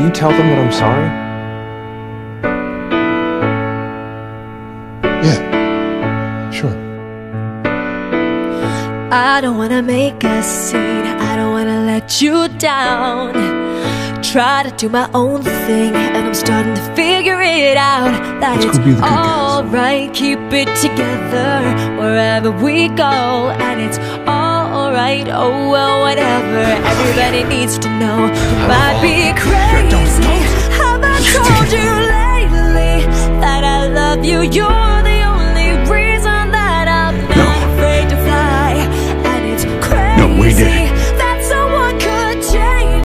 will you tell them that I'm sorry? Yeah. Sure. I don't wanna make a scene, I don't wanna let you down. Try to do my own thing, and I'm starting to figure it out that Let's it's go be the good guys. alright. Keep it together wherever we go, and it's alright. Oh well, whatever. Everybody needs to know you might be love you, you're the only reason that I'm not no. afraid to fly. And it's crazy. No, we did it.